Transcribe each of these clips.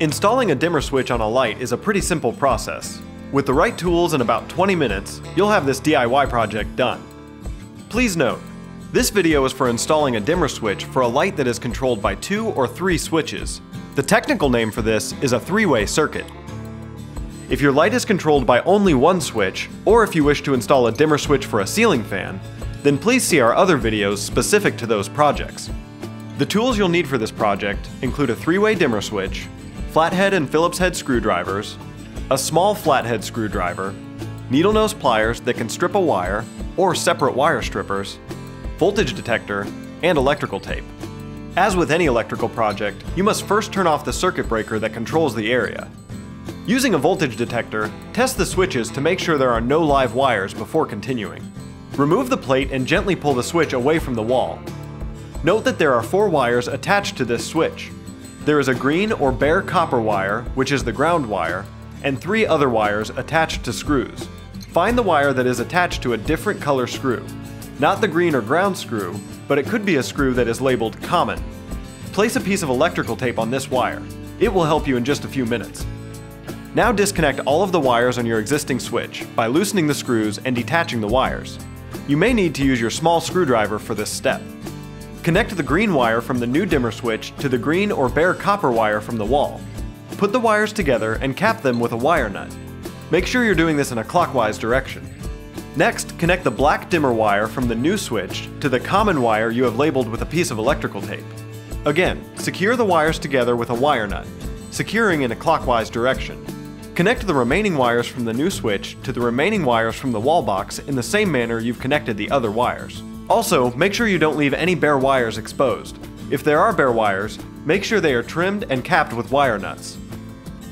Installing a dimmer switch on a light is a pretty simple process. With the right tools in about 20 minutes, you'll have this DIY project done. Please note, this video is for installing a dimmer switch for a light that is controlled by two or three switches. The technical name for this is a three-way circuit. If your light is controlled by only one switch, or if you wish to install a dimmer switch for a ceiling fan, then please see our other videos specific to those projects. The tools you'll need for this project include a three-way dimmer switch, flathead and Phillips head screwdrivers, a small flathead screwdriver, needle nose pliers that can strip a wire, or separate wire strippers, voltage detector, and electrical tape. As with any electrical project, you must first turn off the circuit breaker that controls the area. Using a voltage detector, test the switches to make sure there are no live wires before continuing. Remove the plate and gently pull the switch away from the wall. Note that there are four wires attached to this switch. There is a green or bare copper wire, which is the ground wire, and three other wires attached to screws. Find the wire that is attached to a different color screw. Not the green or ground screw, but it could be a screw that is labeled common. Place a piece of electrical tape on this wire. It will help you in just a few minutes. Now disconnect all of the wires on your existing switch by loosening the screws and detaching the wires. You may need to use your small screwdriver for this step. Connect the green wire from the new dimmer switch to the green or bare copper wire from the wall. Put the wires together and cap them with a wire nut. Make sure you're doing this in a clockwise direction. Next, connect the black dimmer wire from the new switch to the common wire you have labeled with a piece of electrical tape. Again, secure the wires together with a wire nut, securing in a clockwise direction. Connect the remaining wires from the new switch to the remaining wires from the wall box in the same manner you've connected the other wires. Also, make sure you don't leave any bare wires exposed. If there are bare wires, make sure they are trimmed and capped with wire nuts.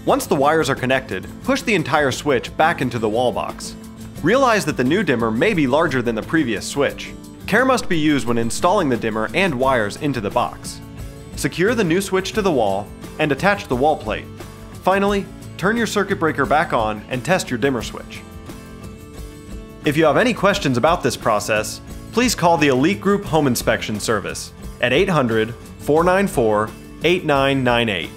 Once the wires are connected, push the entire switch back into the wall box. Realize that the new dimmer may be larger than the previous switch. Care must be used when installing the dimmer and wires into the box. Secure the new switch to the wall and attach the wall plate. Finally, turn your circuit breaker back on and test your dimmer switch. If you have any questions about this process, please call the Elite Group Home Inspection Service at 800 494 8998.